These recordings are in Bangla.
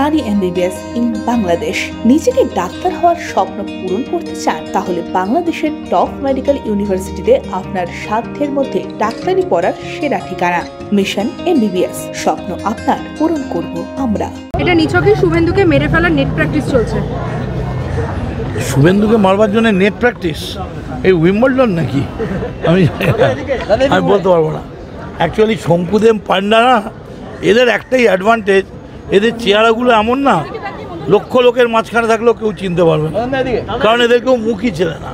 Study MBBS in Bangladesh. নিজেকে ডাক্তার হওয়ার স্বপ্ন পূরণ করতে চান তাহলে বাংলাদেশের টপ মেডিকেল ইউনিভার্সিটিতে আপনার সাধ্যের মধ্যে ডাক্তারি পড়ার সেরা ঠিকানা। মিশন এমবিবিএস স্বপ্ন আপনার পূরণ করব আমরা। এটা নিছকই শুভেন্দুকে মেরে ফেলার নেট প্র্যাকটিস চলছে। শুভেন্দুকে মারবার জন্য নেট প্র্যাকটিস এই উইম্বলডন নাকি? আমি আমি বলতে পারব না। অ্যাকচুয়ালি শঙ্কুদেব পান্ডা না এদের একটাই অ্যাডভান্টেজ এদের চেহারাগুলো এমন না লক্ষ লোকের মাঝখানে থাকলেও কেউ চিনতে পারবে না। কারণ এদের কেউ মুখই ছেলে না।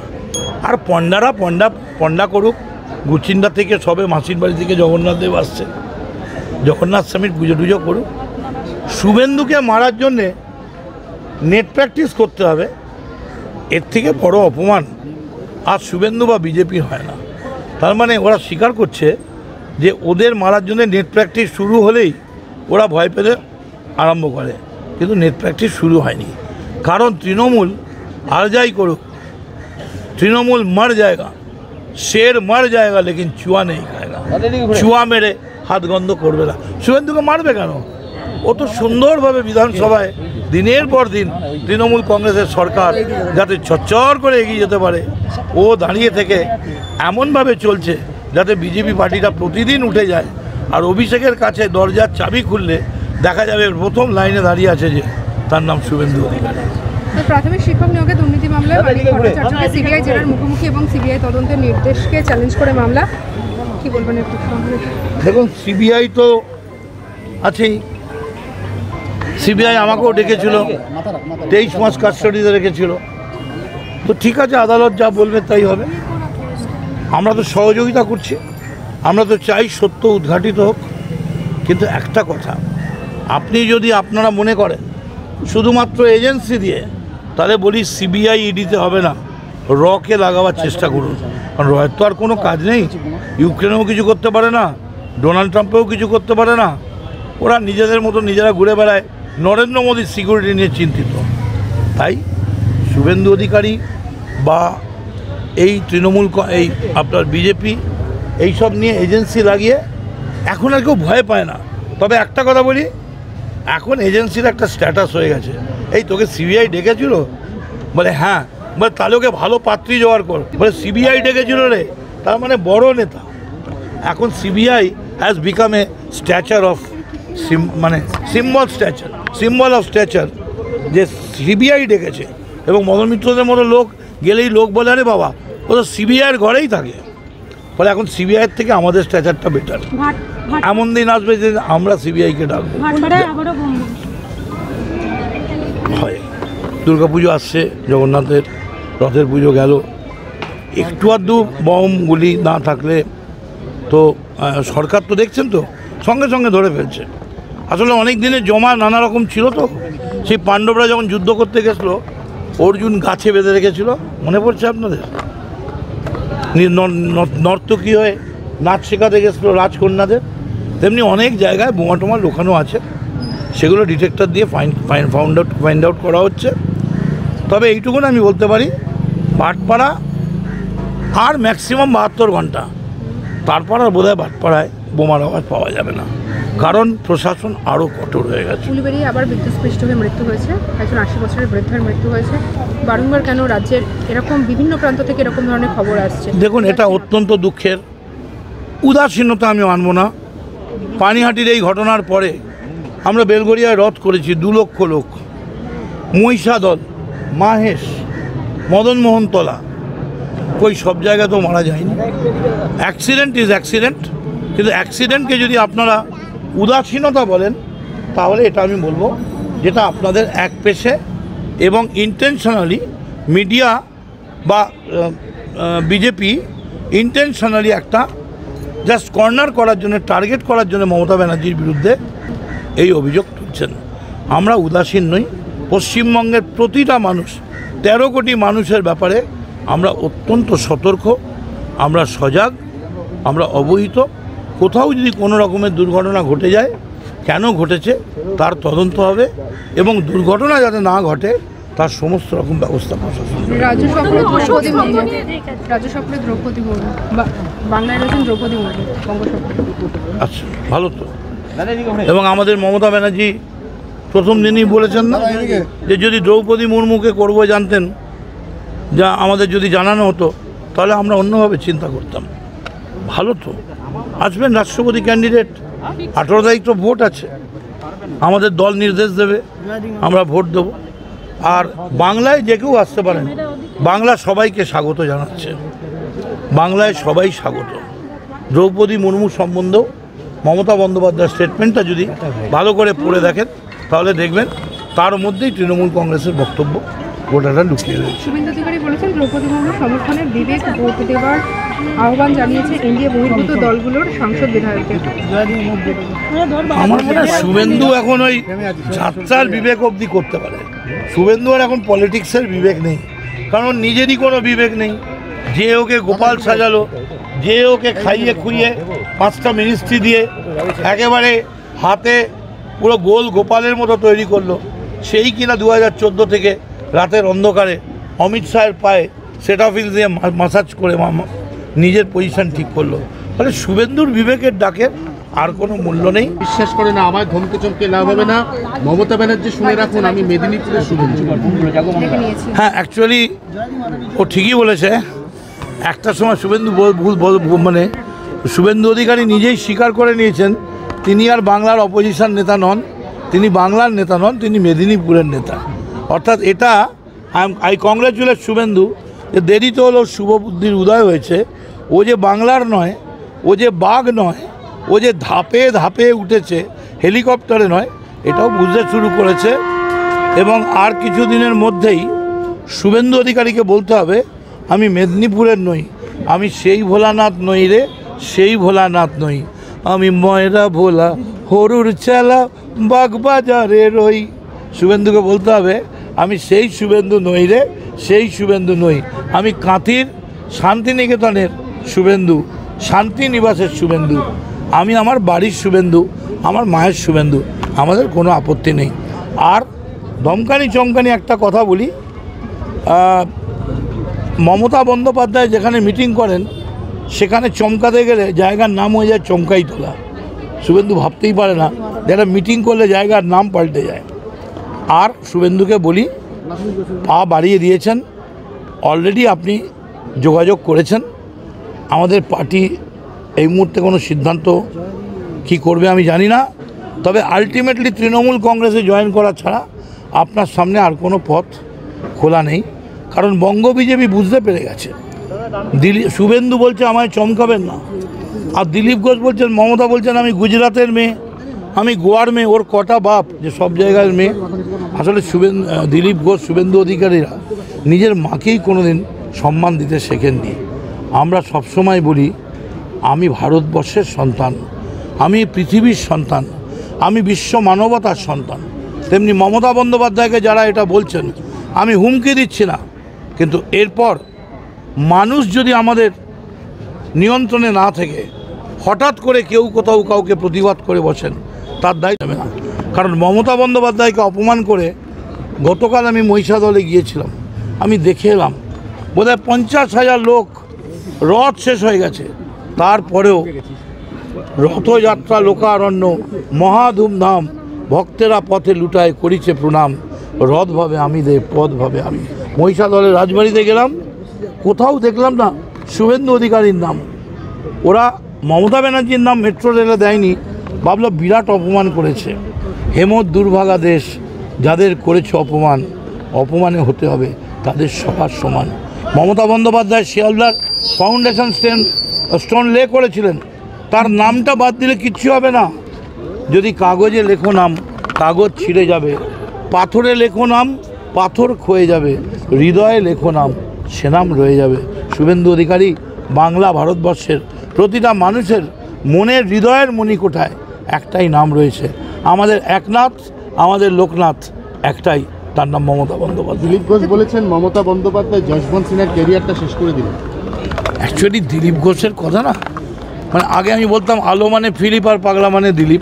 আর পণ্ডারা পণ্ডা পণ্ডা করুক গুচিন্ডা থেকে সবে মাসির বাড়ি থেকে জগন্নাথ দেব আসছে। জগন্নাথ স্বামীর পুজো টুজো করুক। শুভেন্দুকে মারার জন্যে নেট প্র্যাকটিস করতে হবে। এর থেকে বড় অপমান আর শুভেন্দু বা বিজেপি হয় না। তার মানে ওরা স্বীকার করছে যে ওদের মারার জন্য নেট প্র্যাকটিস শুরু হলেই ওরা ভয় পেতে আরম্ভ করে। কিন্তু নেট প্র্যাকটিস শুরু হয়নি। কারণ তৃণমূল আর যাই করুক, তৃণমূল মার জায়গা, শের মার জায়গা, লেকিন চুয়া নেই চুয়া মেরে হাত গন্ধ করবে না। শুভেন্দুকে মারবে কেন? ও তো সুন্দরভাবে বিধানসভায় দিনের পর দিন তৃণমূল কংগ্রেসের সরকার যাতে চচ্চর করে এগিয়ে যেতে পারে, ও দাঁড়িয়ে থেকে এমনভাবে চলছে যাতে বিজেপি পার্টিটা প্রতিদিন উঠে যায়। আর অভিষেকের কাছে দরজার চাবি খুললে দেখা যাবে প্রথম লাইনে দাঁড়িয়ে আছে যে তার নাম শুভেন্দু অধিকারী। তো প্রাথমিক শিক্ষক নিয়োগে দুর্নীতি মামলায় মানিক ভট্টাচার্যকে সিবিআই জেলার মুখোমুখি এবং সিবিআই তদন্তের নির্দেশকে চ্যালেঞ্জ করে মামলা। কি বলবেন একটু দেখুন সিবিআই তো আছেই। সিবিআই আমাকেও ডেকেছিল। তেইশ মাস কাস্টডিতে রেখেছিল। তো ঠিক আছে আদালত যা বলবে তাই হবে। আমরা তো সহযোগিতা করছি। আমরা তো চাই সত্য উদ্ঘাটিত হোক। কিন্তু একটা কথা আপনি যদি আপনারা মনে করেন, শুধুমাত্র এজেন্সি দিয়ে, তাহলে বলি সিবিআই ইডিতে হবে না। রকে লাগাবার চেষ্টা করুন। কারণ রয়ের তো আর কোনো কাজ নেই। ইউক্রেনেও কিছু করতে পারে না, ডোনাল্ড ট্রাম্পেও কিছু করতে পারে না। ওরা নিজেদের মতো নিজেরা ঘুরে বেড়ায়। নরেন্দ্র মোদীর সিকিউরিটি নিয়ে চিন্তিত। তাই শুভেন্দু অধিকারী বা এই তৃণমূল এই আপনার বিজেপি, এইসব নিয়ে এজেন্সি লাগিয়ে এখন আর কেউ ভয় পায় না। তবে একটা কথা বলি এখন এজেন্সির একটা স্ট্যাটাস হয়ে গেছে। এই তোকে সিবিআই ডেকেছিল? বলে হ্যাঁ। বলে, তাহলে ওকে ভালো পাত্রী জোগাড় কর। বলে সিবিআই ডেকেছিল রে। তার মানে বড় নেতা। এখন CBI has become a stature of sim মানে symbol stature symbol of stature যে সিবিআই ডেকেছে, এবং মদন মিত্রদের মতো লোক গেলেই লোক বলে, আরে বাবা, ও তো সিবিআইয়ের ঘরেই থাকে। ফলে এখন সিবিআইয়ের থেকে আমাদের স্ট্যাচারটা বেটার এমন দিন আসবে যে আমরা সিবিআইকে ডাকবো। হয়। দুর্গা পুজো আসছে জগন্নাথের রথের পুজো গেল। একটু আধটু বম গুলি না থাকলে তো সরকার তো দেখছেন তো সঙ্গে সঙ্গে ধরে ফেলছে। আসলে অনেক দিনের জমা নানা রকম ছিল তো। সেই পাণ্ডবরা যখন যুদ্ধ করতে গেছিল অর্জুন গাছে বেঁধে রেখেছিল। মনে পড়ছে আপনাদের? নর্তকী হয়ে নাচ শেখাতে গেছিল রাজকন্যাদের। তেমনি অনেক জায়গায় বোমা টোমা লুকানো আছে। সেগুলো ডিটেক্টর দিয়ে fine fine found out find out করা হচ্ছে। তবে এইটুকুন আমি বলতে পারি পাটপাড়া আর ম্যাক্সিমাম বাহাত্তর ঘণ্টা। তারপর আর বোধহয় বাটপাড়ায় বোমার আওয়াজ পাওয়া যাবে না। কারণ প্রশাসন আরও কঠোর হয়ে গেছে। উলুবেড়িয়ে আবার বিদ্যুৎস্পৃষ্ট হয়ে মৃত্যু হয়েছে। একজন আশি বছরের বৃদ্ধের মৃত্যু হয়েছে। বারংবার কেন রাজ্যের এরকম বিভিন্ন প্রান্ত থেকে এরকম ধরনের খবর আসছে? দেখুন এটা অত্যন্ত দুঃখের। উদাসীনতা আমি মানব না। পানিহাটির এই ঘটনার পরে আমরা বেলগড়িয়ায় রথ করেছি দু লক্ষ লোক। মহিষাদল মাহেশ মদনমোহনতলা কই সব জায়গায় তো মারা যায়নি। অ্যাক্সিডেন্ট ইজ অ্যাক্সিডেন্ট কিন্তু অ্যাক্সিডেন্টকে যদি আপনারা উদাসীনতা বলেন, তাহলে এটা আমি বলব যেটা আপনাদের এক পেশে এবং ইন্টেনশনালি মিডিয়া বা বিজেপি ইন্টেনশনালি একটা জাস্ট কর্নার করার জন্য টার্গেট করার জন্য মমতা ব্যানার্জির বিরুদ্ধে এই অভিযোগ তুলছেন। আমরা উদাসীন নই। পশ্চিমবঙ্গের প্রতিটা মানুষ, তেরো কোটি মানুষের ব্যাপারে আমরা অত্যন্ত সতর্ক, আমরা সজাগ, আমরা অবহিত। কোথাও যদি কোনো রকমের দুর্ঘটনা ঘটে যায় কেন ঘটেছে তার তদন্ত হবে এবং দুর্ঘটনা যাতে না ঘটে তার সমস্ত রকম ব্যবস্থা প্রশাসন আচ্ছা ভালো তো। এবং আমাদের মমতা ব্যানার্জি প্রথম দিনই বলেছেন না যে যদি দ্রৌপদী মুর্মুকে করব জানতেন যা আমাদের যদি জানানো হতো তাহলে আমরা অন্যভাবে চিন্তা করতাম। ভালো তো। আসবেন রাষ্ট্রপতি ক্যান্ডিডেট আঠেরো তারিখ তো ভোট আছে। আমাদের দল নির্দেশ দেবে, আমরা ভোট দেবো। আর বাংলায় যে কেউ আসতে পারেন, বাংলা সবাইকে স্বাগত জানাচ্ছে। বাংলায় সবাই স্বাগত। দ্রৌপদী মুর্মু সম্বন্ধেও মমতা বন্দ্যোপাধ্যায়ের স্টেটমেন্টটা যদি ভালো করে পড়ে দেখেন, তাহলে দেখবেন তার মধ্যেই তৃণমূল কংগ্রেসের বক্তব্য। গোটাটা লুকিয়ে রয়েছে। শুভেন্দু অধিকারী বলেছেন দ্রৌপদী সমর্থনে বিবেক ভোট দেওয়ার আহ্বান জানিয়েছে এনডিএ বহির্ভূত দলগুলোর সাংসদ বিধায়কদের। আমার মনে হয় শুভেন্দু এখন ওই যাত্রার বিবেক অবধি করতে পারে। শুভেন্দু আর এখন পলিটিক্সের বিবেক নেই। কারণ নিজেরই কোনো বিবেক নেই। যে ওকে গোপাল সাজালো যে ওকে খাইয়ে খুইয়ে পাঁচটা মিনিস্ট্রি দিয়ে একেবারে হাতে পুরো গোল গোপালের মতো তৈরি করল সেই কিনা দু হাজার চোদ্দ থেকে রাতের অন্ধকারে অমিত শাহের পায়ে সেট অফিস দিয়ে মাসাজ করে নিজের পজিশন ঠিক করল। ফলে শুভেন্দুর বিবেকের ডাকের আর কোনো মূল্য নেই। বিশ্বাস করে না আমায় ধমকে চমকে লাভ হবে না। মমতা ব্যানার্জি শুনে রাখুন আমি মেদিনীপুরের শুভেন্দু। হ্যাঁ অ্যাকচুয়ালি ও ঠিকই বলেছে। একটা সময় শুভেন্দু মানে শুভেন্দু অধিকারী নিজেই স্বীকার করে নিয়েছেন তিনি আর বাংলার অপোজিশন নেতা নন তিনি বাংলার নেতা নন তিনি মেদিনীপুরের নেতা। অর্থাৎ এটা আই কংগ্রেচুলেট শুভেন্দু, যে দেরিতে শুভ বুদ্ধির উদয় হয়েছে, ও যে বাংলার নয়, ও যে বাঘ নয়, ও যে ধাপে ধাপে উঠেছে, হেলিকপ্টারে নয়, এটাও বুঝতে শুরু করেছে। এবং আর কিছুদিনের মধ্যেই শুভেন্দু অধিকারীকে বলতে হবে, আমি মেদিনীপুরের নই, আমি সেই ভোলানাথ নই রে, সেই ভোলানাথ নই, আমি ময়রা ভোলা, হরুর চেলা বাগবাজারে রই। শুভেন্দুকে বলতে হবে আমি সেই শুভেন্দু নই রে, সেই শুভেন্দু নই। আমি কাঁথির শান্তিনিকেতনের শুভেন্দু, শান্তিনিবাসের শুভেন্দু। আমি আমার বাড়ির শুভেন্দু, আমার মায়ের শুভেন্দু। আমাদের কোনো আপত্তি নেই। আর দমকানি চমকানি একটা কথা বলি। মমতা বন্দ্যোপাধ্যায় যেখানে মিটিং করেন, সেখানে চমকাতে গেলে জায়গার নাম হয়ে যায় চমকাই তোলা শুভেন্দু ভাবতেই পারে না। যে একটা মিটিং করলে জায়গার নাম পাল্টে যায়। আর শুভেন্দুকে বলি, পা বাড়িয়ে দিয়েছেন। অলরেডি আপনি যোগাযোগ করেছেন। আমাদের পার্টি এই মুহূর্তে কোনো সিদ্ধান্ত কি করবে আমি জানি না। তবে আলটিমেটলি তৃণমূল কংগ্রেসে জয়েন করা ছাড়া আপনার সামনে আর কোনো পথ খোলা নেই। কারণ বঙ্গ বিজেপি বুঝতে পেরে গেছে। দিলীপ শুভেন্দু বলছে আমায় চমকাবেন না। আর দিলীপ ঘোষ বলছেন, মমতা বলছেন, আমি গুজরাতের মেয়ে। আমি গোয়ার মেয়ে, ওর কটা বাপ, যে সব জায়গার মেয়ে। আসলে শুভেন্দু দিলীপ ঘোষ, শুভেন্দু অধিকারীরা নিজের মাকেই কোনোদিন সম্মান দিতে শেখেননি। আমরা সবসময় বলি, আমি ভারতবর্ষের সন্তান, আমি পৃথিবীর সন্তান, আমি বিশ্ব মানবতার সন্তান। তেমনি মমতা বন্দ্যোপাধ্যায়কে যারা এটা বলছেন, আমি হুমকি দিচ্ছি না। কিন্তু এরপর মানুষ যদি আমাদের নিয়ন্ত্রণে না থেকে, হঠাৎ করে কেউ কোথাও কাউকে প্রতিবাদ করে বসেন তার দায়িত্ব নেবে না। কারণ মমতা বন্দ্যোপাধ্যায়কে অপমান করে গতকাল আমি মহিষাদলে গিয়েছিলাম। আমি দেখে এলাম। বোধহয় পঞ্চাশ হাজার লোক রথ শেষ হয়ে গেছে। তারপরেও রথযাত্রা লোকারণ্য মহা ধুমধাম ভক্তেরা পথে লুটায় করিছে প্রণাম। রথ ভাবে আমি দে পথ ভাবে আমি। মহিষাদলের রাজবাড়িতে গেলাম। কোথাও দেখলাম না, শুভেন্দু অধিকারীর নাম। ওরা মমতা ব্যানার্জির নাম মেট্রো রেলে দেয়নি। ভাবলো বিরাট অপমান করেছে। হেমত দুর্ভাগা দেশ যাদের করেছে অপমান, অপমানে হতে হবে, তাদের সবার সমান। মমতা বন্দ্যোপাধ্যায় শিয়ালদার ফাউন্ডেশন স্টেন, স্টোন লে করেছিলেন। তার নামটা বাদ দিলে কিচ্ছু হবে না। যদি কাগজে লেখো নাম, কাগজ ছিঁড়ে যাবে। পাথরে লেখো নাম, পাথর ক্ষয়ে যাবে। হৃদয়ে লেখো নাম, সে নাম রয়ে যাবে। শুভেন্দু অধিকারী বাংলা ভারতবর্ষের প্রতিটা মানুষের মনের হৃদয়ের মণিকোঠায় একটাই নাম রয়েছে। আমাদের একনাথ আমাদের লোকনাথ একটাই। তার নাম মমতা বন্দ্যোপাধ্যায়। দিলীপ ঘোষ বলেছেন মমতা বন্দ্যোপাধ্যায় যশবন্ত সিনহার ক্যারিয়ারটা শেষ করে দিলেন। অ্যাকচুয়ালি দিলীপ ঘোষের কথা না? মানে আগে আমি বলতাম আলো মানে ফিলিপ আর পাগলা মানে দিলীপ।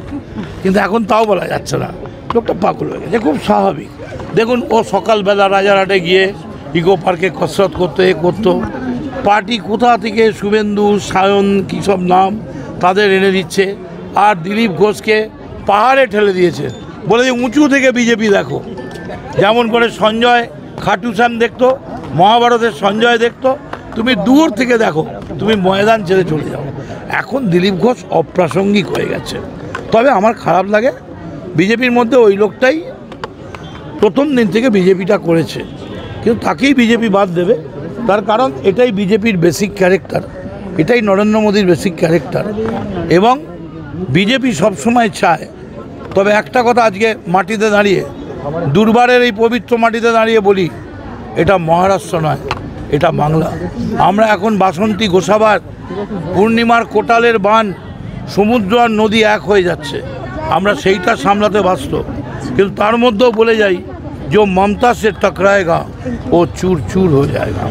কিন্তু এখন তাও বলা যাচ্ছে না। লোকটা পাগল হয়ে গেছে খুব স্বাভাবিক। দেখুন ও সকালবেলা রাজারহাটে গিয়ে ইকো পার্কে কসরত করতো এ করতো। পার্টি কোথা থেকে শুভেন্দু সায়ন কী সব নাম তাদের এনে দিচ্ছে। আর দিলীপ ঘোষকে পাহাড়ে ঠেলে দিয়েছে। বলে যে, উঁচু থেকে বিজেপি দেখো। যেমন করে সঞ্জয়, খাটু শ্যাম দেখতো, মহাভারতের সঞ্জয় দেখতো। তুমি দূর থেকে দেখো, তুমি ময়দান ছেড়ে চলে যাও। এখন দিলীপ ঘোষ অপ্রাসঙ্গিক হয়ে গেছে। তবে আমার খারাপ লাগে, বিজেপির মধ্যে ওই লোকটাই প্রথম দিন থেকে বিজেপিটা করেছে। কিন্তু তাকেই বিজেপি বাদ দেবে। তার কারণ, এটাই বিজেপির বেসিক ক্যারেক্টার এটাই নরেন্দ্র মোদীর বেসিক ক্যারেক্টার এবং বিজেপি সবসময় চায়। তবে একটা কথা আজকে মাটিতে দাঁড়িয়ে, দুর্বারের এই পবিত্র মাটিতে দাঁড়িয়ে বলি, এটা মহারাষ্ট্র নয়, এটা বাংলা। আমরা এখন বাসন্তী গোসাবার পূর্ণিমার কোটালের বান, সমুদ্র আর নদী এক হয়ে যাচ্ছে। আমরা সেইটা সামলাতে ব্যস্ত। কিন্তু তার মধ্যেও বলে যাই যে মমতা সে টকরাएगा ও চুর চুর হয়ে যায়গা